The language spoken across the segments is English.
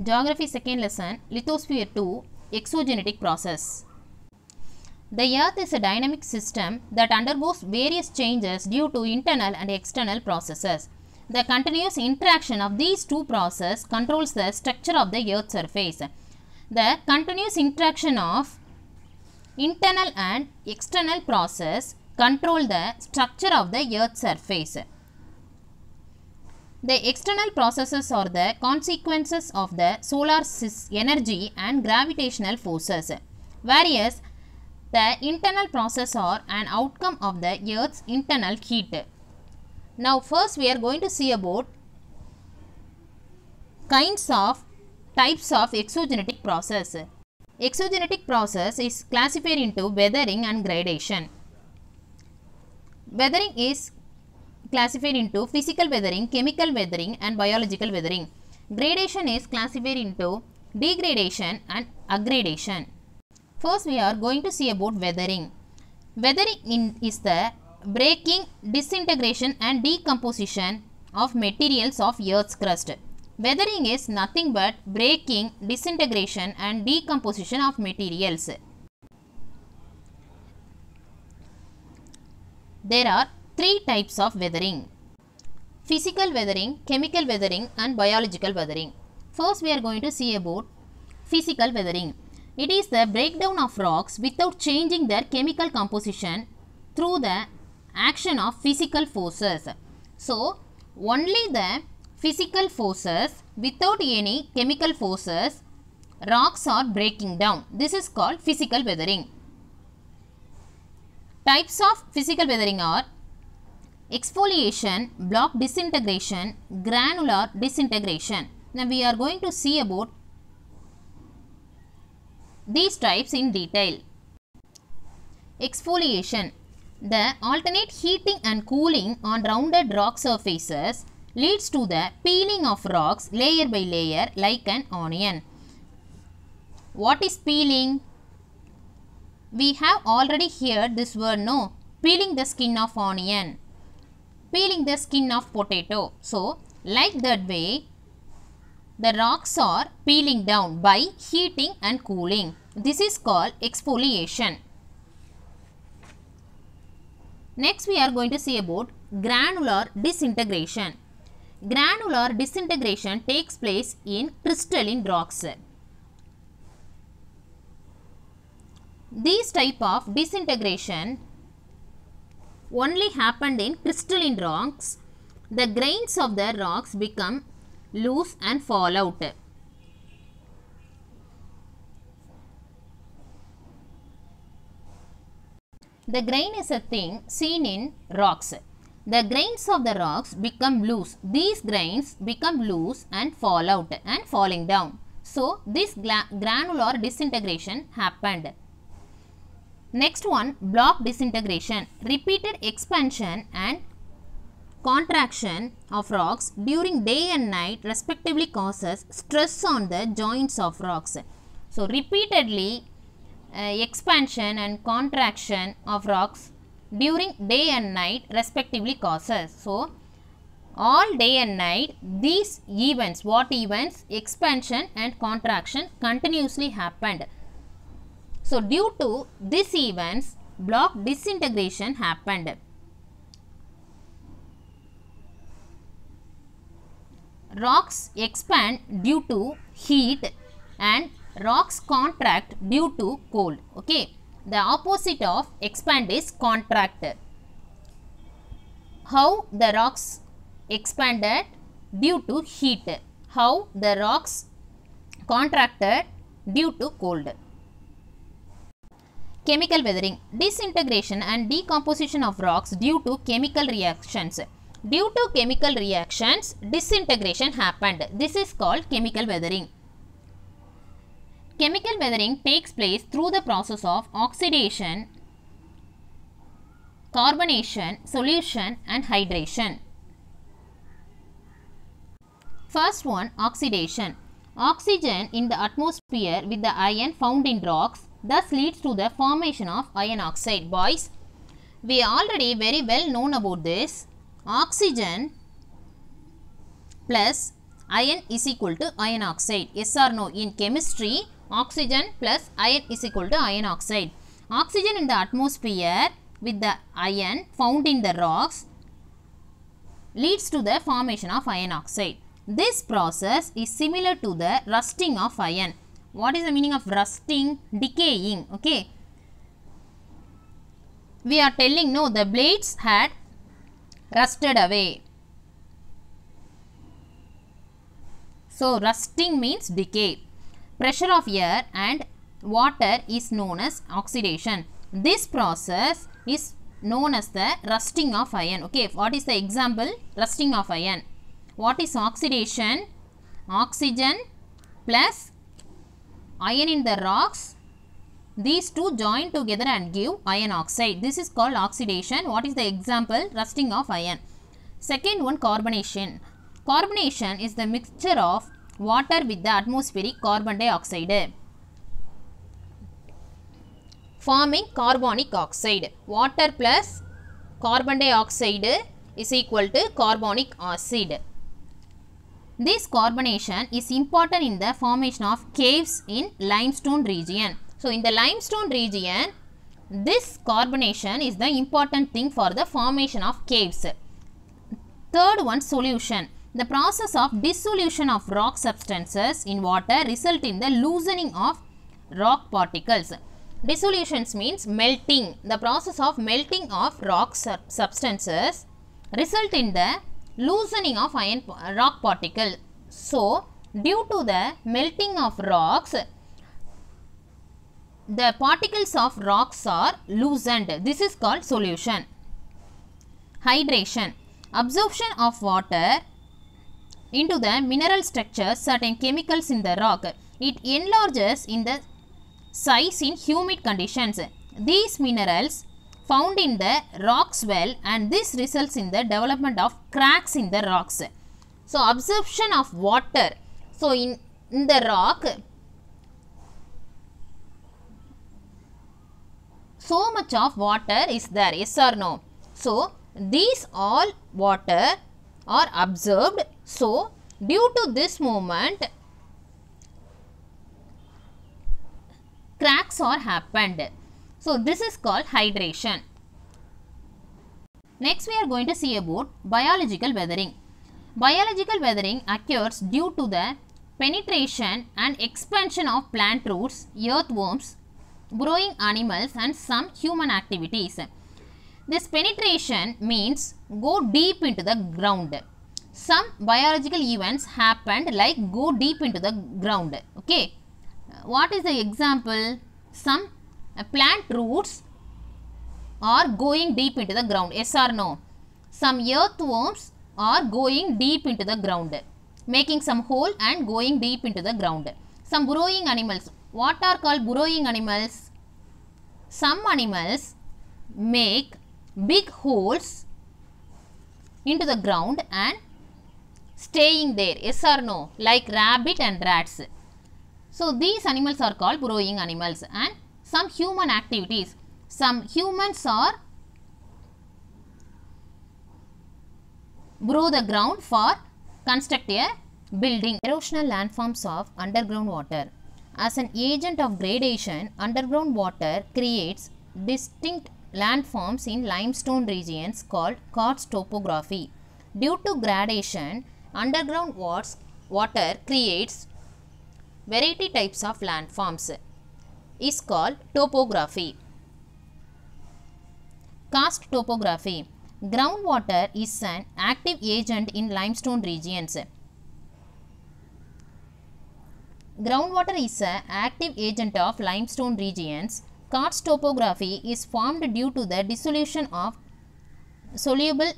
Geography second lesson Lithosphere 2 Exogenetic process. The earth is a dynamic system that undergoes various changes due to internal and external processes. The continuous interaction of these two processes controls the structure of the earth's surface. The continuous interaction of internal and external process control the structure of the earth's surface. The external processes are the consequences of the solar energy and gravitational forces, whereas the internal processes are an outcome of the earth's internal heat. Now first we are going to see about kinds of types of exogenetic process. Exogenetic process is classified into weathering and gradation. Weathering is classified into physical weathering, chemical weathering and biological weathering. Gradation is classified into degradation and aggradation. First we are going to see about weathering. Weathering in, is the breaking, disintegration and decomposition of materials of earth's crust. Weathering is nothing but breaking, disintegration and decomposition of materials. There are three types of weathering. Physical weathering, chemical weathering and biological weathering. First we are going to see about physical weathering. It is the breakdown of rocks without changing their chemical composition through the action of physical forces. So, only the physical forces without any chemical forces rocks are breaking down. This is called physical weathering. Types of physical weathering are exfoliation, block disintegration, granular disintegration. Now we are going to see about these types in detail. Exfoliation. The alternate heating and cooling on rounded rock surfaces leads to the peeling of rocks layer by layer like an onion. What is peeling? We have already heard this word no. Peeling the skin of onion. Peeling the skin of potato. So, like that way, the rocks are peeling down by heating and cooling. This is called exfoliation. Next we are going to see about granular disintegration. Granular disintegration takes place in crystalline rocks. These type of disintegration only happened in crystalline rocks. The grains of the rocks become loose and fall out. The grain is a thing seen in rocks. The grains of the rocks become loose. These grains become loose and fall out and falling down. So, this granular disintegration happened. Next one, block disintegration. Repeated expansion and contraction of rocks during day and night respectively causes stress on the joints of rocks. So, repeatedly uh, expansion and contraction of rocks during day and night respectively causes. So, all day and night these events, what events? Expansion and contraction continuously happened. So, due to these events, block disintegration happened. Rocks expand due to heat and rocks contract due to cold. Okay. The opposite of expand is contract. How the rocks expanded due to heat. How the rocks contracted due to cold. Chemical weathering. Disintegration and decomposition of rocks due to chemical reactions. Due to chemical reactions, disintegration happened. This is called chemical weathering. Chemical weathering takes place through the process of oxidation, carbonation, solution and hydration. First one, oxidation. Oxygen in the atmosphere with the iron found in rocks thus leads to the formation of iron oxide. Boys, we already very well known about this. Oxygen plus iron is equal to iron oxide. Yes or no? In chemistry, oxygen plus iron is equal to iron oxide. Oxygen in the atmosphere with the iron found in the rocks leads to the formation of iron oxide. This process is similar to the rusting of iron. What is the meaning of rusting? Decaying. Okay. We are telling no, the blades had rusted away. So, rusting means decay. Pressure of air and water is known as oxidation. This process is known as the rusting of iron. Okay, what is the example? Rusting of iron. What is oxidation? Oxygen plus iron in the rocks. These two join together and give iron oxide. This is called oxidation. What is the example? Rusting of iron. Second one carbonation. Carbonation is the mixture of water with the atmospheric carbon dioxide forming carbonic oxide. Water plus carbon dioxide is equal to carbonic acid. This carbonation is important in the formation of caves in limestone region. So, in the limestone region, this carbonation is the important thing for the formation of caves. Third one solution. The process of dissolution of rock substances in water result in the loosening of rock particles. Dissolutions means melting. The process of melting of rock substances result in the loosening of iron uh, rock particle. So, due to the melting of rocks, the particles of rocks are loosened. This is called solution. Hydration. Absorption of water into the mineral structure certain chemicals in the rock. It enlarges in the size in humid conditions. These minerals found in the rocks well and this results in the development of cracks in the rocks. So, absorption of water. So, in, in the rock, so much of water is there, yes or no? So, these all water are absorbed. So, due to this movement, cracks are happened. So, this is called hydration. Next, we are going to see about biological weathering. Biological weathering occurs due to the penetration and expansion of plant roots, earthworms, burrowing animals and some human activities. This penetration means go deep into the ground. Some biological events happened like go deep into the ground. Okay. What is the example? Some plant roots are going deep into the ground. Yes or no? Some earthworms are going deep into the ground. Making some hole and going deep into the ground. Some burrowing animals. What are called burrowing animals? Some animals make big holes into the ground and staying there. Yes or no? Like rabbit and rats. So, these animals are called burrowing animals and some human activities. Some humans are burrow the ground for construct a building. Erosional landforms of underground water. As an agent of gradation, underground water creates distinct landforms in limestone regions called karst topography. Due to gradation, underground water creates variety types of landforms is called topography. Karst topography. Groundwater is an active agent in limestone regions. Groundwater is an active agent of limestone regions. Karst topography is formed due to the dissolution of soluble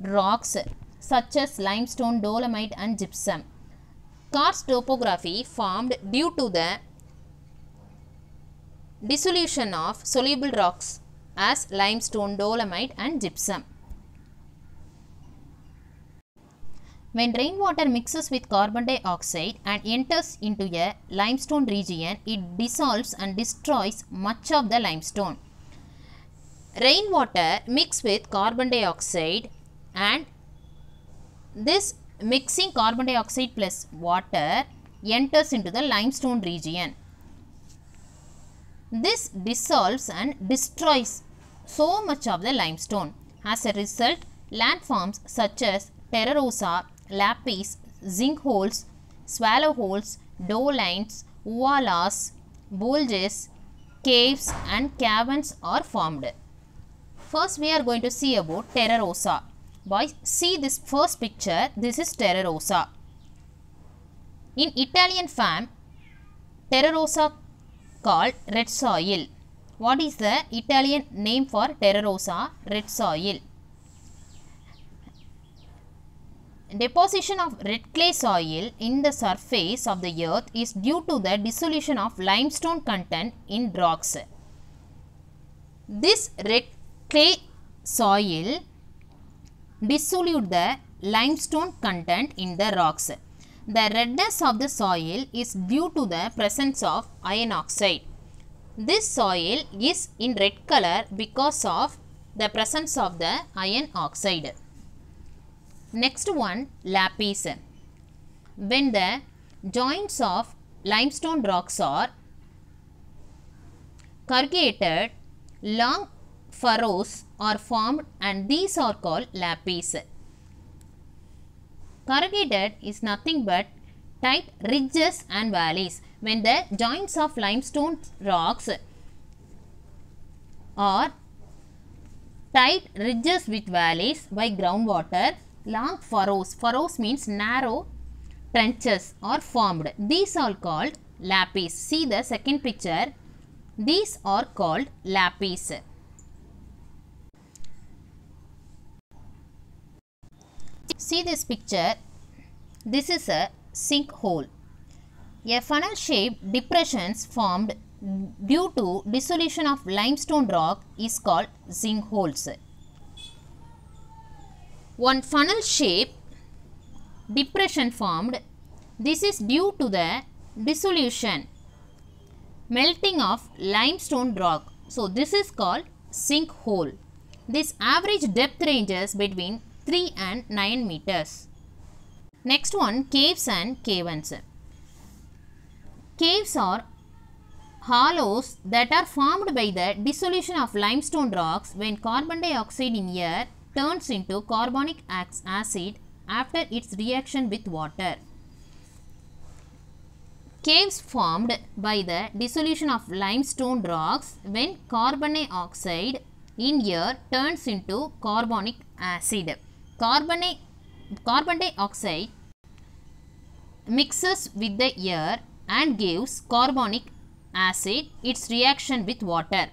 rocks such as limestone, dolomite and gypsum. Karst topography formed due to the dissolution of soluble rocks as limestone, dolomite and gypsum. When rainwater mixes with carbon dioxide and enters into a limestone region, it dissolves and destroys much of the limestone. Rainwater mix with carbon dioxide and this mixing carbon dioxide plus water enters into the limestone region. This dissolves and destroys so much of the limestone. As a result, landforms such as terra rosa, lapies, sink holes, swallow holes, dolines, uvalas, poljes, caves and caverns are formed. First we are going to see about terra rosa. Boys, see this first picture. This is terra rosa. In Italian farm, terra rosa called red soil. What is the Italian name for terra rosa? Red soil. Deposition of red clay soil in the surface of the earth is due to the dissolution of limestone content in rocks. This red clay soil dissolved the limestone content in the rocks. The redness of the soil is due to the presence of iron oxide. This soil is in red color because of the presence of the iron oxide. Next one lapies. When the joints of limestone rocks are corrugated, long furrows are formed and these are called lapis. Corrugated is nothing but tight ridges and valleys. When the joints of limestone rocks are tight ridges with valleys by groundwater, long furrows, furrows means narrow trenches are formed. These are called lapies. See the second picture. These are called lapies. See this picture. This is a sinkhole. A funnel shaped depressions formed due to dissolution of limestone rock is called sinkholes. One funnel shape depression formed. This is due to the dissolution, melting of limestone rock. So, this is called sinkhole. This average depth ranges between 3 and 9 meters. Next one caves and caverns. Caves are hollows that are formed by the dissolution of limestone rocks when carbon dioxide in air turns into carbonic acid after its reaction with water. Caves formed by the dissolution of limestone rocks when carbon dioxide in air turns into carbonic acid. Carbon, dioxide mixes with the air and gives carbonic acid its reaction with water.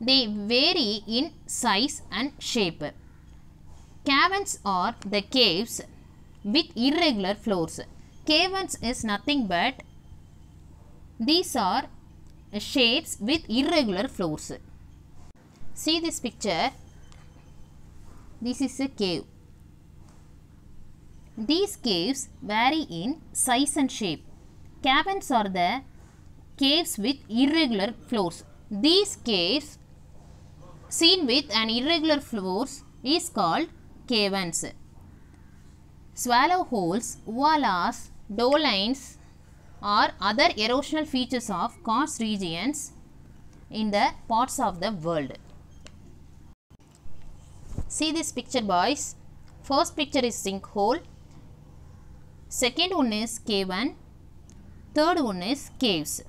They vary in size and shape. Caverns are the caves with irregular floors. Caverns is nothing but these are shapes with irregular floors. See this picture. This is a cave. These caves vary in size and shape. Caverns are the caves with irregular floors. These caves seen with an irregular floors is called caverns. Swallow holes, uvalas, dolines are other erosional features of karst regions in the parts of the world. See this picture boys. First picture is sinkhole. Second one is cavern. Third one is caves.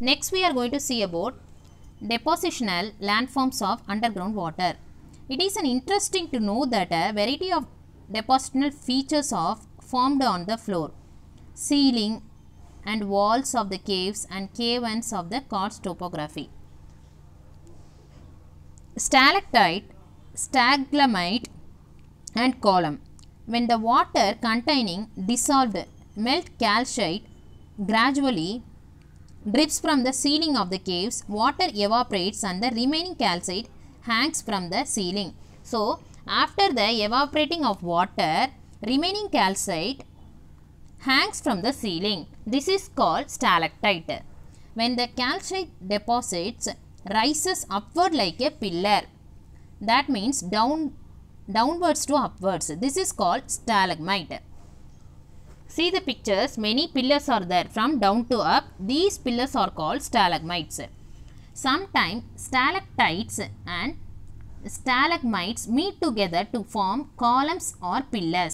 Next we are going to see about depositional landforms of underground water. It is an interesting to know that a variety of depositional features of formed on the floor, ceiling and walls of the caves and caverns of the karst topography. Stalactite, stalagmite and column. When the water containing dissolved melt calcite gradually drips from the ceiling of the caves, water evaporates and the remaining calcite hangs from the ceiling. So, after the evaporating of water, remaining calcite hangs from the ceiling. This is called stalactite. When the calcite deposits rises upward like a pillar, that means down downwards to upwards. This is called stalagmite. See the pictures, many pillars are there from down to up. These pillars are called stalagmites. Sometimes stalactites and stalagmites meet together to form columns or pillars.